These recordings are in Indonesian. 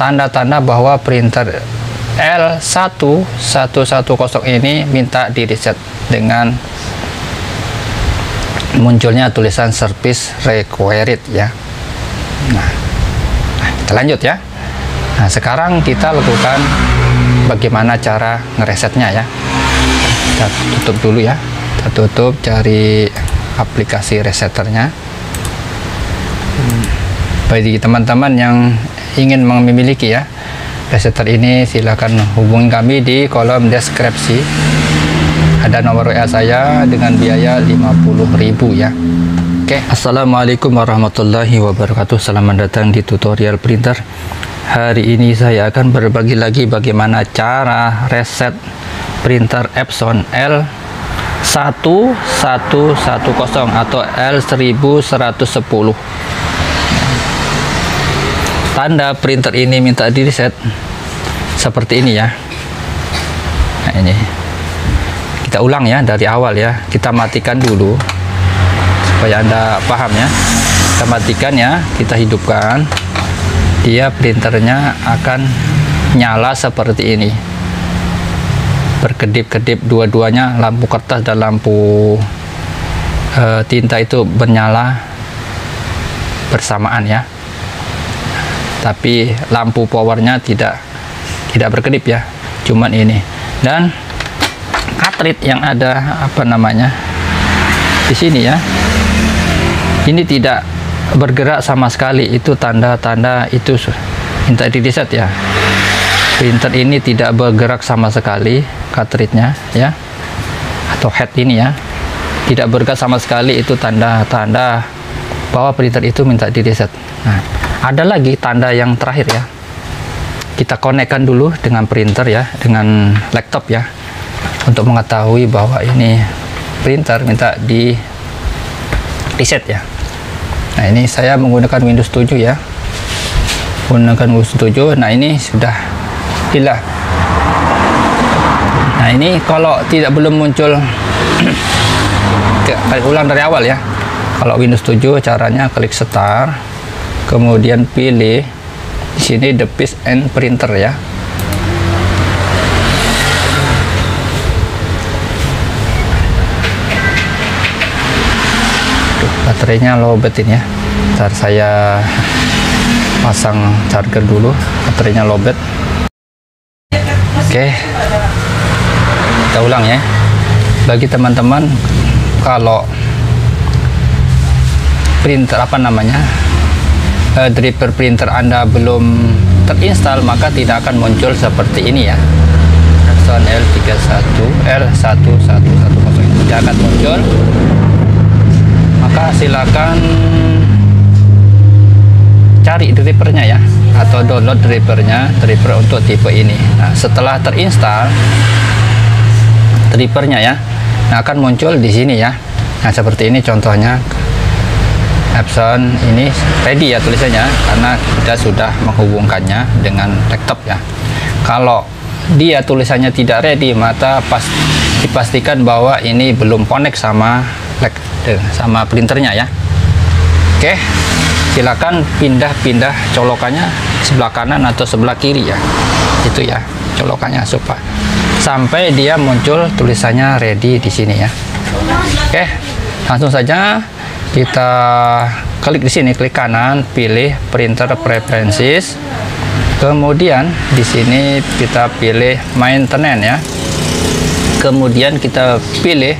tanda-tanda bahwa printer L1110 ini minta di reset dengan munculnya tulisan service required ya. Nah, kita lanjut ya. Nah sekarang kita lakukan bagaimana cara ngeresetnya ya. Kita tutup dulu ya. Kita tutup cari aplikasi resetternya hmm, bagi teman-teman yang ingin memiliki ya resetter ini silahkan hubungi kami di kolom deskripsi. Ada nomor WA saya dengan biaya 50.000 ya. Oke. Assalamualaikum warahmatullahi wabarakatuh. Selamat datang di tutorial printer. Hari ini saya akan berbagi lagi bagaimana cara reset printer Epson L1110 atau L1110 tanda printer ini minta di reset. Seperti ini ya. Nah ini. Kita ulang ya dari awal ya. Kita matikan dulu supaya anda paham ya. Kita matikan ya. Kita hidupkan. Dia printernya akan nyala seperti ini. Berkedip-kedip dua-duanya lampu kertas dan lampu e, tinta itu bernyala bersamaan ya tapi lampu powernya tidak tidak berkedip ya cuman ini. Dan cartridge yang ada apa namanya di sini ya. Ini tidak bergerak sama sekali itu tanda-tanda itu minta di reset ya. Printer ini tidak bergerak sama sekali cartridge-nya ya atau head ini ya. Tidak bergerak sama sekali itu tanda-tanda bahwa printer itu minta di reset nah ada lagi tanda yang terakhir ya. Kita konekkan dulu dengan printer ya dengan laptop ya. Untuk mengetahui bahwa ini printer minta di reset ya. Nah ini saya menggunakan Windows 7 ya. Menggunakan Windows 7 nah ini sudah bila nah ini kalau tidak belum muncul ulang dari awal ya. Kalau Windows 7 caranya klik start kemudian pilih di sini the piece and printer ya. Tuh, baterainya lowbat ini ya. Ntar saya pasang charger dulu baterainya lowbat oke. Kita ulang ya. Bagi teman-teman kalau printer apa namanya uh, driver printer Anda belum terinstall maka tidak akan muncul seperti ini ya. Epson L31 L1110 ini tidak akan muncul. Maka silakan cari drivernya ya atau download drivernya driver untuk tipe ini. Nah setelah terinstall drivernya ya nah, akan muncul di sini ya. Nah seperti ini contohnya Epson ini ready ya tulisannya karena kita sudah menghubungkannya dengan laptop ya. Kalau dia tulisannya tidak ready maka pas dipastikan bahwa ini belum connect sama sama printernya ya. Oke silakan pindah-pindah colokannya sebelah kanan atau sebelah kiri ya. Itu ya colokannya supaya sampai dia muncul tulisannya ready di sini ya. Oke langsung saja kita klik di sini klik kanan pilih printer preferences. Kemudian di sini kita pilih maintenance ya. Kemudian kita pilih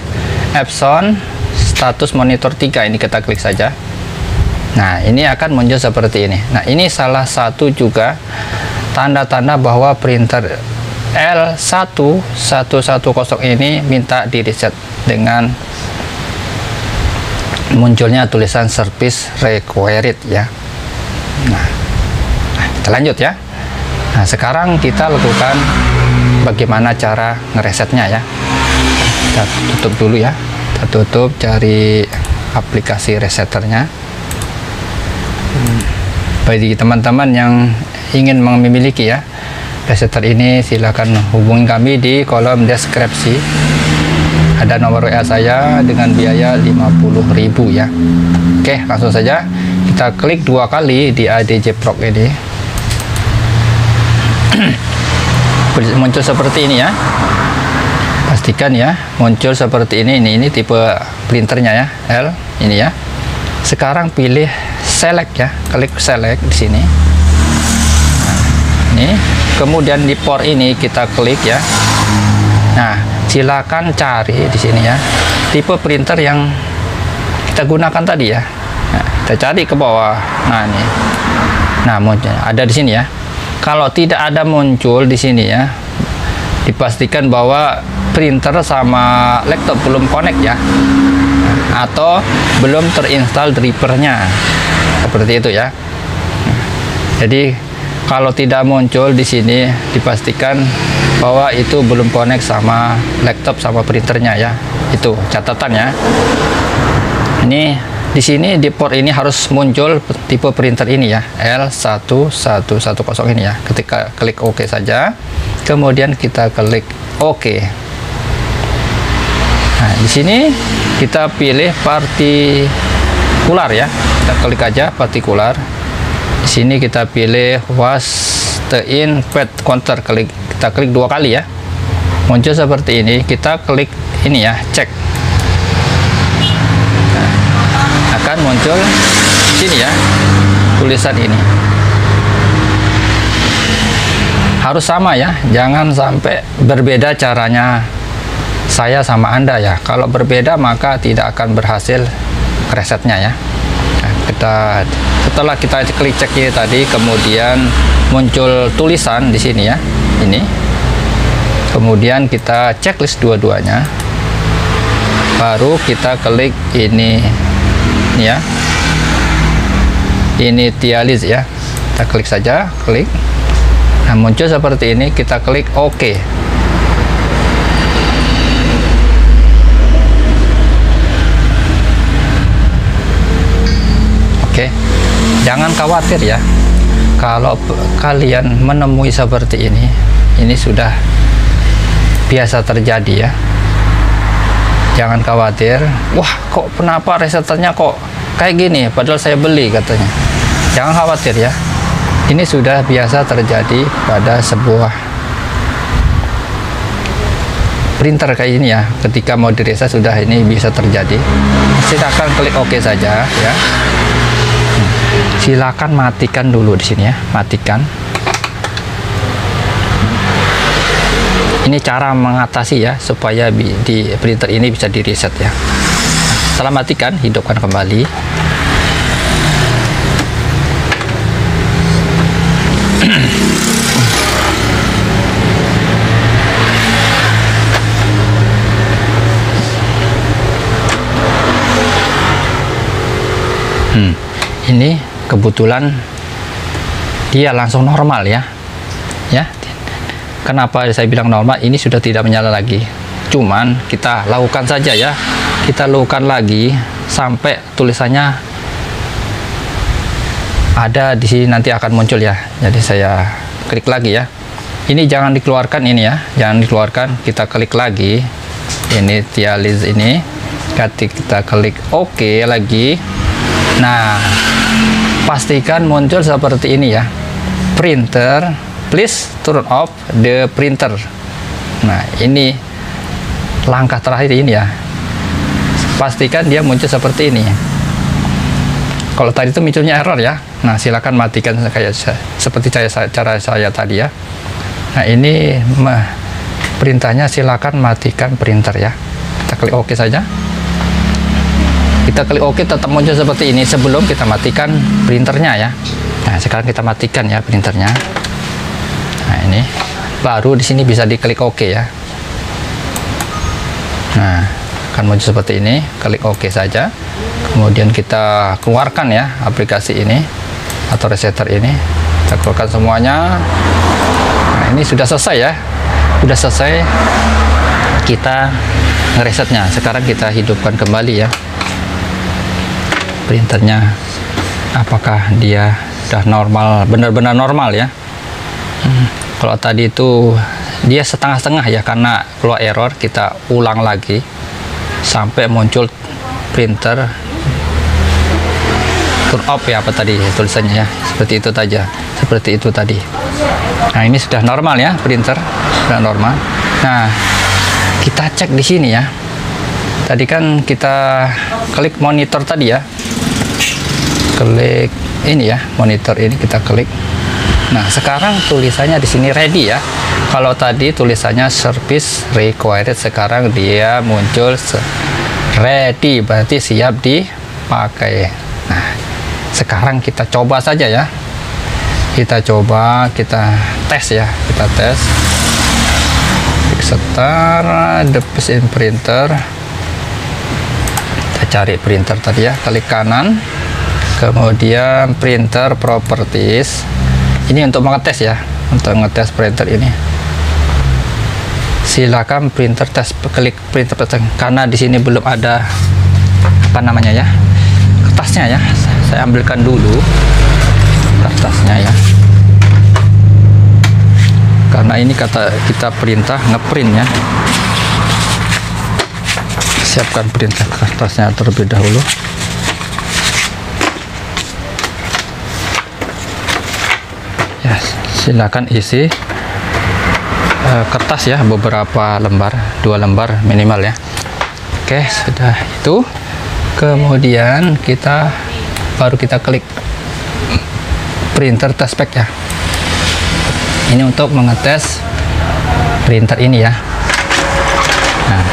Epson status monitor 3 ini kita klik saja. Nah ini akan muncul seperti ini. Nah ini salah satu juga tanda-tanda bahwa printer L1110 ini minta di reset dengan munculnya tulisan service required ya. Nah, nah kita lanjut ya. Nah sekarang kita lakukan bagaimana cara ngeresetnya ya. Kita tutup dulu ya. Kita tutup cari aplikasi resetternya hmm, bagi teman-teman yang ingin memiliki ya resetter ini silahkan hubungi kami di kolom deskripsi ada nomor WA saya dengan biaya 50.000 ya. Oke langsung saja kita klik dua kali di ADJ Pro ini. Muncul seperti ini ya. Pastikan ya muncul seperti ini. Ini ini tipe printernya ya L ini ya. Sekarang pilih select ya klik select di sini. Nah, ini. Kemudian di port ini kita klik ya nah silakan cari di sini ya. Tipe printer yang kita gunakan tadi ya. Nah, kita cari ke bawah. Nah ini. Nah muncul ada di sini ya. Kalau tidak ada muncul di sini ya dipastikan bahwa printer sama laptop belum connect ya. Atau belum terinstall drivernya. Seperti itu ya. Jadi kalau tidak muncul di sini dipastikan bahwa itu belum connect sama laptop sama printernya ya. Itu catatan ya. Ini di sini di port ini harus muncul tipe printer ini ya. L1110 ini ya. Ketika klik OK saja kemudian kita klik OK. Nah di sini kita pilih partikular ya. Kita klik aja partikular. Di sini kita pilih was the in pad counter. Klik kita klik dua kali ya. Muncul seperti ini kita klik ini ya cek. Akan muncul sini ya tulisan ini. Harus sama ya jangan sampai berbeda caranya saya sama anda ya. Kalau berbeda maka tidak akan berhasil resetnya ya. Nah, kita setelah kita klik cek ini tadi kemudian muncul tulisan di sini ya ini. Kemudian kita checklist dua-duanya. Baru kita klik ini ya. Ini tialis ya. Kita klik saja klik. Nah muncul seperti ini kita klik OK. Oke. Jangan khawatir ya kalau kalian menemui seperti ini ini sudah biasa terjadi ya. Jangan khawatir. Wah kok kenapa reseternya kok kayak gini? Padahal saya beli katanya. Jangan khawatir ya. Ini sudah biasa terjadi pada sebuah printer kayak ini ya. Ketika mau direset sudah ini bisa terjadi. Silakan klik OK saja ya silakan matikan dulu di sini ya. Matikan. Ini cara mengatasi ya supaya di printer ini bisa di reset ya. Setelah matikan hidupkan kembali. Hmm, ini kebetulan dia langsung normal ya. Ya. Kenapa saya bilang normal? Ini sudah tidak menyala lagi. Cuman kita lakukan saja ya. Kita lakukan lagi sampai tulisannya ada di sini nanti akan muncul ya. Jadi saya klik lagi ya. Ini jangan dikeluarkan ini ya. Jangan dikeluarkan. Kita klik lagi. Ini tialis ini. Kita klik OK lagi. Nah pastikan muncul seperti ini ya. Printer please turn off the printer. Nah ini langkah terakhir ini ya. Pastikan dia muncul seperti ini. Kalau tadi itu munculnya error ya. Nah silakan matikan kayak seperti saya, cara saya tadi ya. Nah ini perintahnya silakan matikan printer ya. Kita klik OK saja kita klik OK tetap muncul seperti ini. Sebelum kita matikan printernya ya. Nah sekarang kita matikan ya printernya. Nah ini baru di sini bisa diklik OK ya. Nah akan muncul seperti ini. Klik OK saja. Kemudian kita keluarkan ya aplikasi ini atau resetter ini. Kita keluarkan semuanya. Nah ini sudah selesai ya. Sudah selesai kita ngeresetnya. Sekarang kita hidupkan kembali ya printernya apakah dia sudah normal benar-benar normal ya hmm kalau tadi itu dia setengah-setengah ya karena keluar error kita ulang lagi sampai muncul printer turn off ya apa tadi tulisannya ya seperti itu saja seperti itu tadi Nah, ini sudah normal ya, printer sudah normal. Nah, kita cek di sini ya. Tadi kan kita klik monitor tadi ya. Klik ini ya, monitor ini kita klik. Nah, sekarang tulisannya di sini ready ya. Kalau tadi tulisannya service required, sekarang dia muncul ready, berarti siap dipakai. Nah, sekarang kita coba saja ya kita coba kita tes ya kita tes setara device in printer kita cari printer tadi ya klik kanan kemudian printer properties. Ini untuk mengetes ya untuk ngetes printer ini. Silakan printer tes klik printer tes karena di sini belum ada apa namanya ya kertasnya ya. Saya ambilkan dulu kertasnya ya. Karena ini kata kita perintah ngeprint ya. Siapkan perintah kertasnya terlebih dahulu ya silakan isi uh, kertas ya beberapa lembar dua lembar minimal ya. Oke sudah itu. Kemudian kita baru kita klik printer test pack ya. Ini untuk mengetes printer ini ya. Nah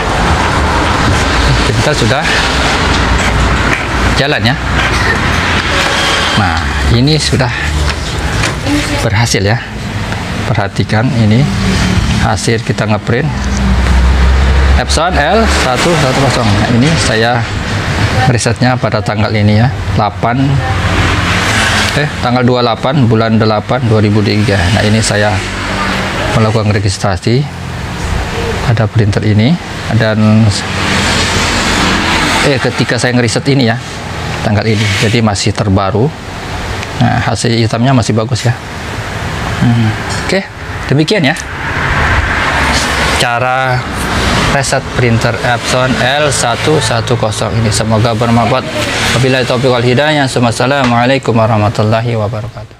printer sudah jalan ya. Nah ini sudah berhasil ya. Perhatikan ini. Hasil kita ngeprint. Epson L110 nah ini saya risetnya pada tanggal ini ya. 8 eh tanggal 28 bulan 8 2003 nah ini saya melakukan registrasi. Ada printer ini. Dan eh ketika saya ngeriset ini ya tanggal ini. Jadi masih terbaru nah hasil hitamnya masih bagus ya. Hmm. oke demikian ya. Cara reset printer Epson L110 ini. Semoga bermanfaat. Wabillahi taufiq wal hidayah. Assalamualaikum warahmatullahi wabarakatuh